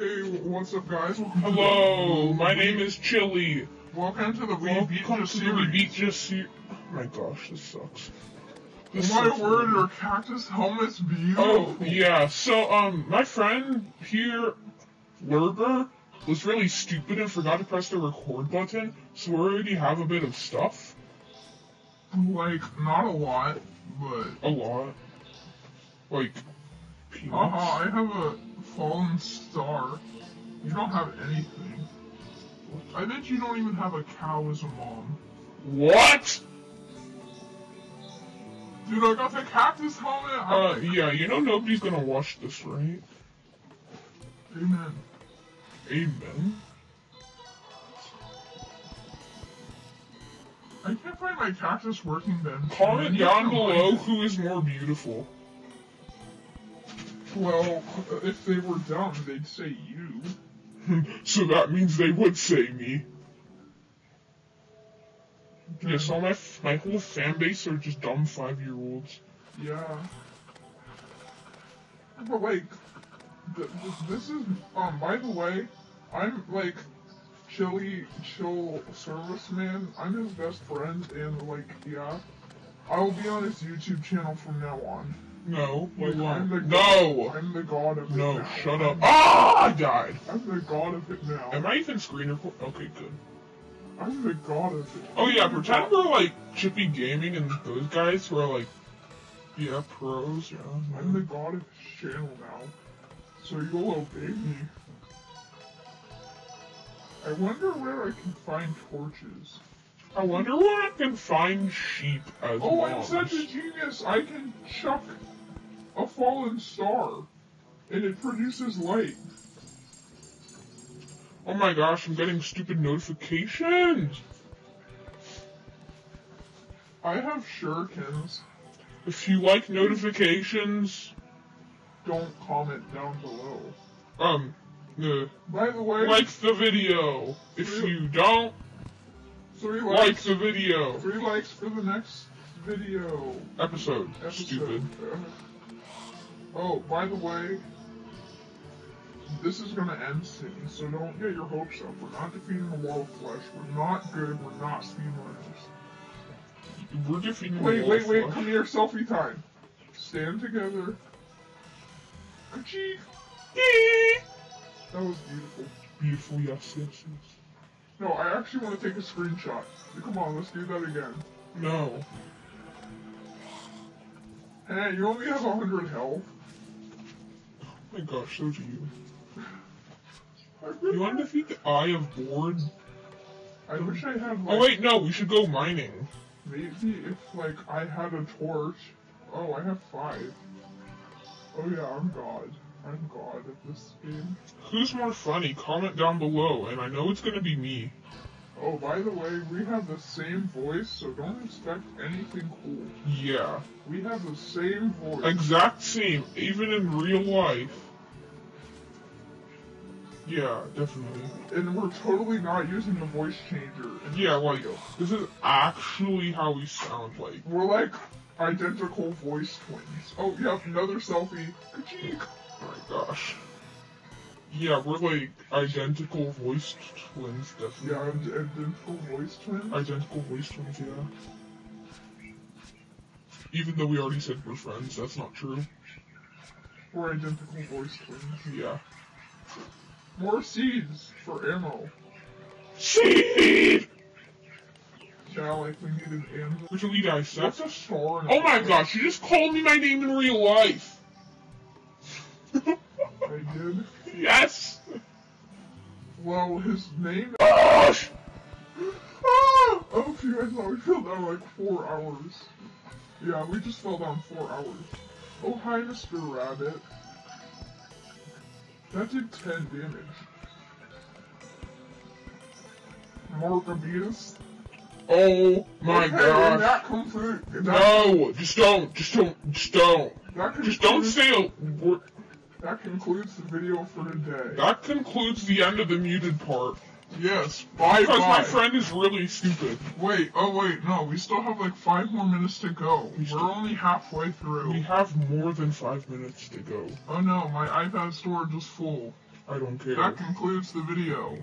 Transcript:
Hey, what's up, guys? Welcome Hello, my name is Chili. Welcome to the We Welcome Beat to Just the series. Beat Just series. Oh my gosh, this sucks. This my sucks word, really. your cactus helmet's beautiful. Oh yeah, so um, my friend here, Lurber, was really stupid and forgot to press the record button. So we already have a bit of stuff, Like, not a lot, but. a lot, like peanuts. Haha, I have a fallen star. You don't have anything. I bet you don't even have a cow as a mom. What? Dude, I got the cactus helmet. Uh, yeah, you know nobody's gonna watch this, right? Amen. Amen. I can't find my cactus working then. Comment down below who is more beautiful. Well, if they were dumb, they'd say you. so that means they would say me. Yes, all my f- my whole fan base are just dumb five year olds. Yeah. But like, th- this is um. By the way, I'm like, chilly chill serviceman. I'm his best friend, and like, yeah, I will be on his YouTube channel from now on. No, you I'm the god- No, I'm the god of it no, shut up. Ah, I died. I'm the god of it now. Am I even screen record? Okay, good. I'm the god of it. Oh yeah, pretend we're like Chippy Gaming and those guys who are like, yeah, pros. Yeah, I'm the god of this channel now, so you'll obey me. I wonder where I can find torches. I wonder where I can find sheep as Oh, I'm such a genius! I can chuck a fallen star, and it produces light. Oh my gosh, I'm getting stupid notifications. I have shurikens. If you like notifications, Don't comment down below. um, uh, By the way, like the video. If you don't three like likes, the video, three likes for the next video. episode, episode. stupid. Oh, by the way, this is gonna end soon, so don't get your hopes up. We're not defeating the wall of flesh. We're not good. We're not speedrunners. We're defeating Wait, wait, wait! Come here, selfie time. Stand together. Ka-chee! That was beautiful. Beautiful, yes, yes, yes. No, I actually want to take a screenshot. Come on, let's do that again. No. Hey, you only have 100 health. Oh my gosh, so do you. You want to defeat the Eye of Board? I, wish I had oh, like Oh wait, no, we should go mining. maybe if like I had a torch. Oh, I have five. Oh yeah, I'm God. I'm God at this game. Who's more funny? Comment down below, and I know it's gonna be me. Oh, by the way, we have the same voice, so don't expect anything cool. Yeah. We have the same voice. Exact same, even in real life. Yeah, definitely. and we're totally not using the voice changer. Yeah, like, this is actually how we sound like. We're like identical voice twins. Oh, yeah, another selfie. Ka-chee! Oh my gosh. Yeah, we're like identical voiced twins, definitely. Yeah, id- identical voice twins. Identical voice twins, yeah. Even though we already said we're friends, that's not true. We're identical voice twins. Yeah. More seeds for ammo. Seed! Yeah, like we need an ammo. Which lead I said? What's a star? Oh my gosh, you just called me my name in real life! I did. yes! Well, his name. Gosh! Ah! Oh, if you guys thought we fell down like four hours. Yeah, we just fell down four hours. Oh, hi, Mr. Rabbit. That did 10 damage. Margabitas. Oh my okay, gosh. And that. That, No, just don't, just don't, just don't. Just don't say a. That concludes the video for today. That concludes the end of the muted part. yes, bye Because bye. my friend is really stupid. Wait, oh wait, no, we still have like five more minutes to go. We We're still- only halfway through. We have more than five minutes to go. Oh no, my iPad storage is full. I don't care. That concludes the video.